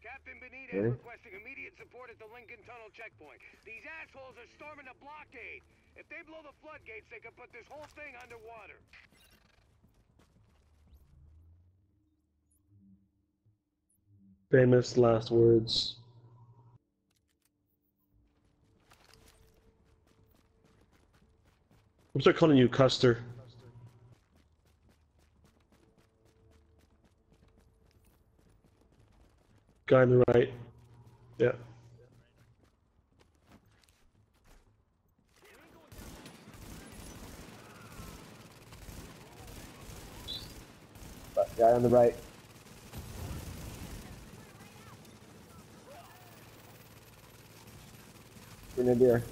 Captain Benitez Ready? requesting immediate support at the Lincoln Tunnel checkpoint. These assholes are storming the blockade. If they blow the floodgates, they could put this whole thing underwater. Famous last words. I'm start calling you Custer. Guy on the right. Yeah. Guy on the right. Grenadier.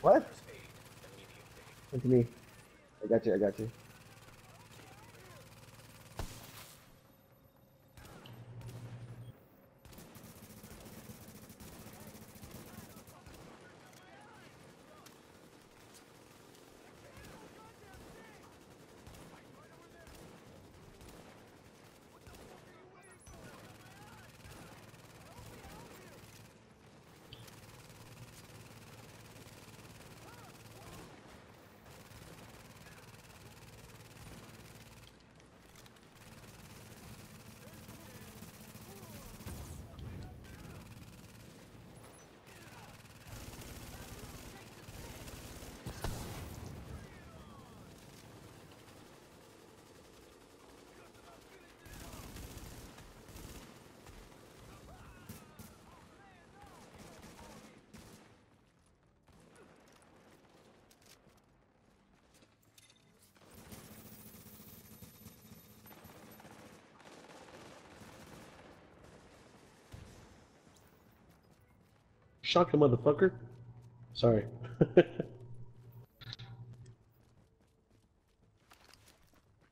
What? To me. I got you, I got you. Shotgun motherfucker. Sorry.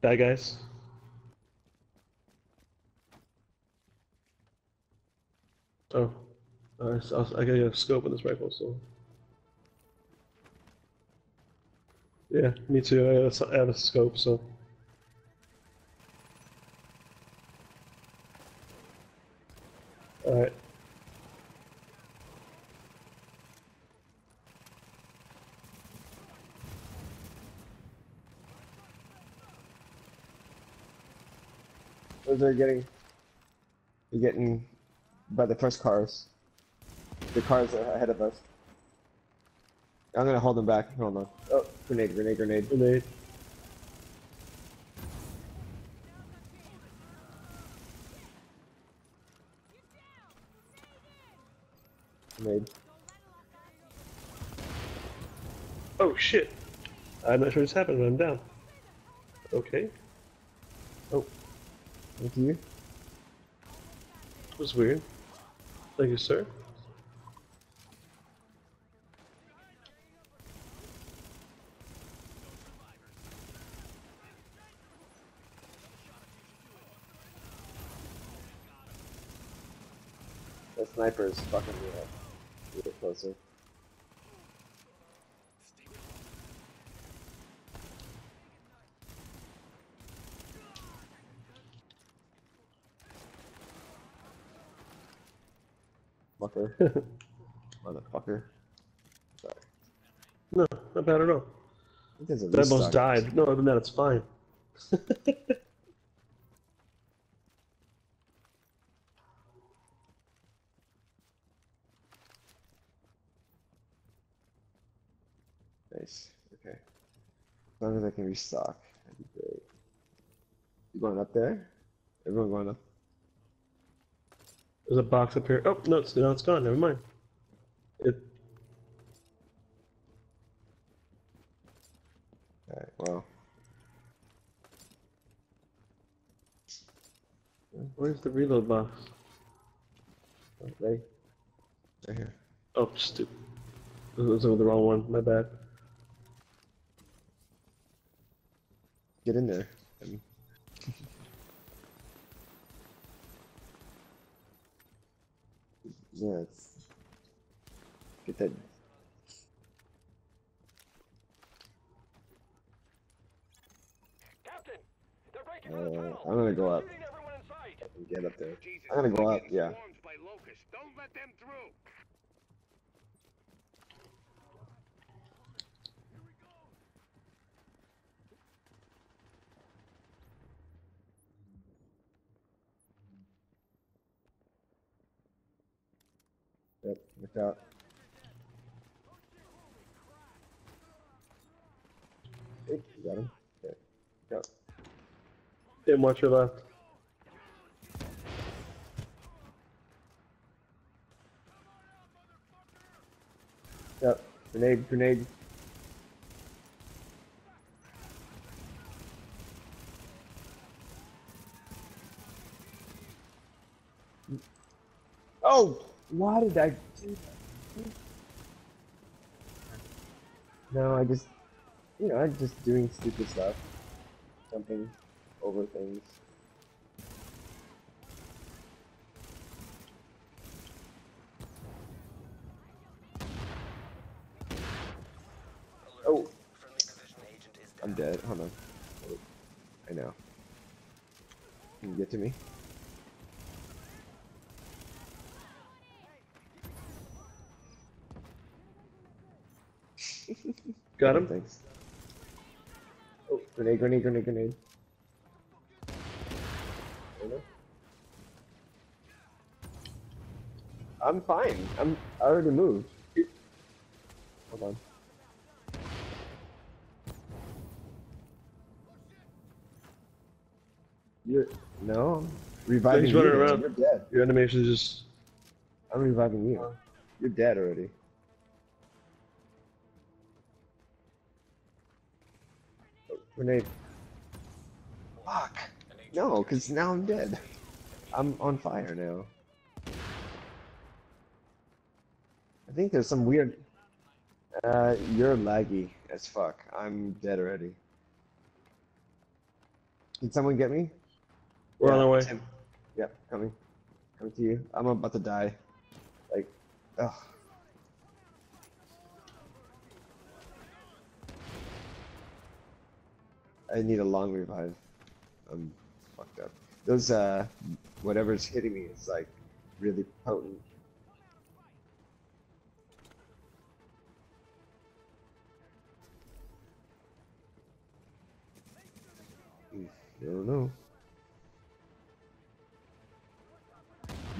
Bad guys. Oh. I, I get a scope on this rifle, so. Yeah, me too. I have a scope, so. Alright. Those are getting. You're getting by the first cars. The cars are ahead of us. I'm gonna hold them back. Hold on. Oh, grenade, grenade, grenade. Grenade. Grenade. Oh shit! I'm not sure what's happening, but I'm down. Okay. Oh, Thank you. that was weird. Thank you, sir. The sniper is fucking me up. Little closer. Fucker. Motherfucker. Sorry. No, not bad at all. I almost died. No, other than that, it's fine. Nice. Okay. As long as I can restock, that'd be great. You going up there? Everyone going up? There's a box up here. Oh, no, it's, no, it's gone. Never mind. It. Alright, well. Where's the reload box? Right, right here. Oh, stupid. It was over the wrong one. My bad. Get in there. Um, yeah, it's... Get that. Captain, They're breaking Uh, the. I'm gonna go up. Shooting everyone in sight. Get up there. Jesus, I'm gonna go up, yeah. by. Don't let them through. Yep, look out. You got him. Okay. Go. Tim, watch your left. Yep. Grenade, grenade. Oh! Why did I do that? No, I just, you know, I'm just doing stupid stuff. Jumping over things. Oh! I'm dead. Hold on. I know. Can you get to me? Got him? Thanks. Oh, grenade, grenade, grenade, grenade. I'm fine. I'm I already moved. Hold on. You're no I'm reviving He's you. running man. around. You're dead. Your animation is just. I'm reviving you. Uh. You're dead already. Grenade. Fuck. No, because now I'm dead. I'm on fire now. I think there's some weird. Uh, you're laggy as fuck. I'm dead already. Did someone get me? We're on our way. Tim. Yep, coming. Coming to you. I'm about to die. Like, ugh. I need a long revive. I'm fucked up. Those, uh, whatever's hitting me is like really potent. I don't know.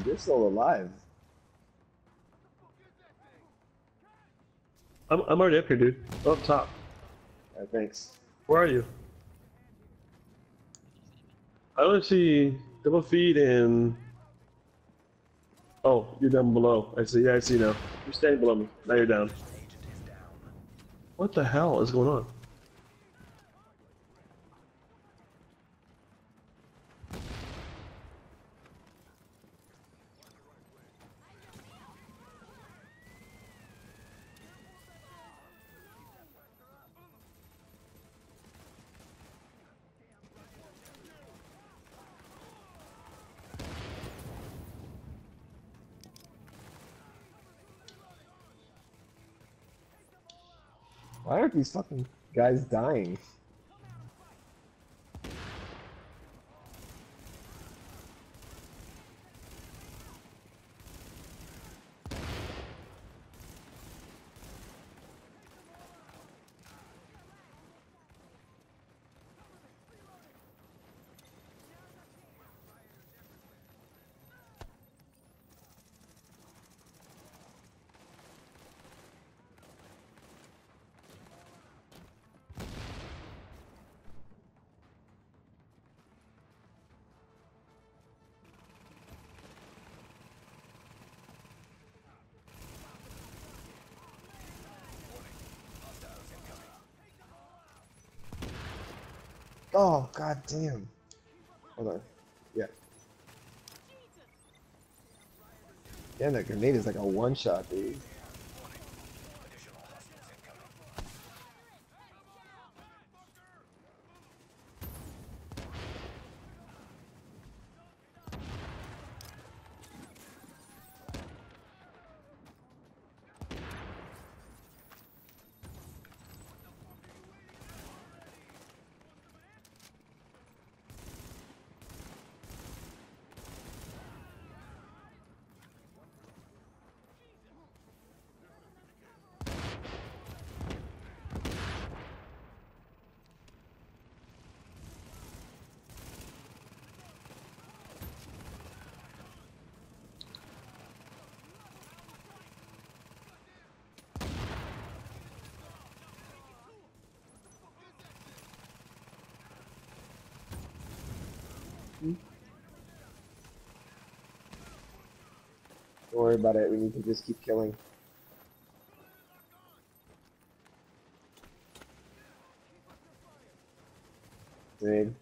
You're still alive. I'm, I'm already up here, dude. Up top. Uh, thanks. Where are you? I only see double feed and. Oh, you're down below. I see. Yeah, I see now. You're staying below me. Now you're down. What the hell is going on? Why aren't these fucking guys dying? Oh god damn. Hold on. Yeah. Damn, that grenade is like a one shot, Don't worry about it. We need to just keep killing. Grenade.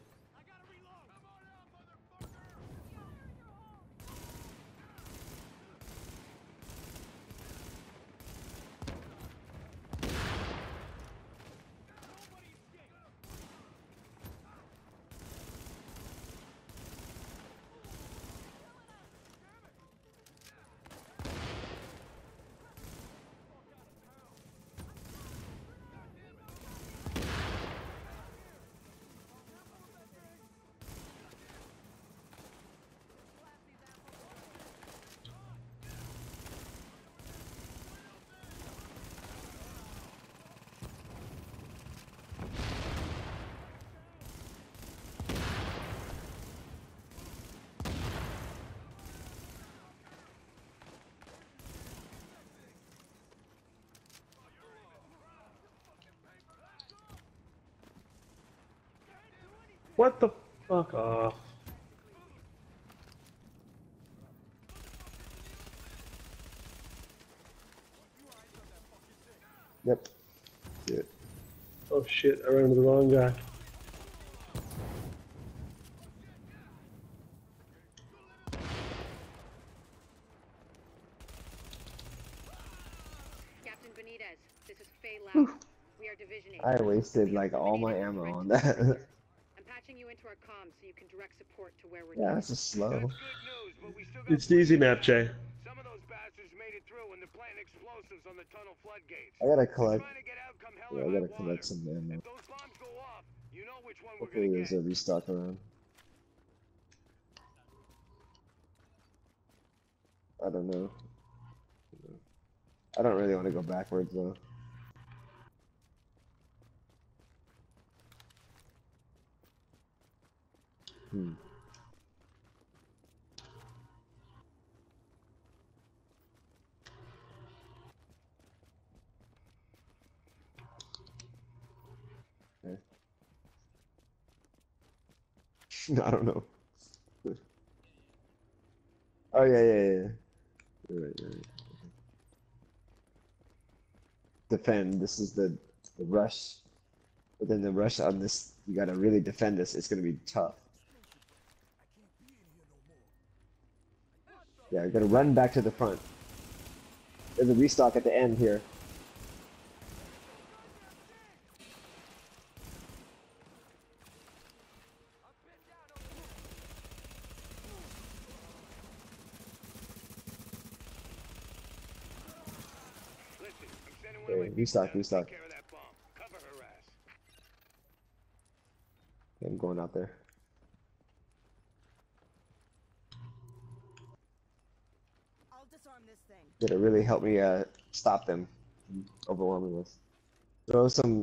What the fuck off? Yep. See it. Oh shit, I ran into the wrong guy. Captain Benitez, this is Faye Lau. We are Division 8. I wasted like all my ammo on that. Ranger. Patching you into our comms so you can direct support to where we're yeah, needed. this is slow. Good news, but we still got It's the easy map, of Jay. Some of those bastards made it through and they're planting explosives on the tunnel floodgates. I gotta collect. to get out come hell Yeah, I gotta collect water. some ammo. Bombs go off, you know which one we're Hopefully gonna there's get. a restock around. I don't know. I don't really want to go backwards though. Hmm. Okay. I don't know. Oh yeah, yeah, yeah. You're right, you're right. Defend. This is the the rush. But then the rush on this, you gotta really defend this. It's gonna be tough. Yeah, you're gonna run back to the front. There's a restock at the end here. Okay, restock, restock. Ass. I'm going out there. Thing. That'll really help me uh stop them overwhelming us. Throw some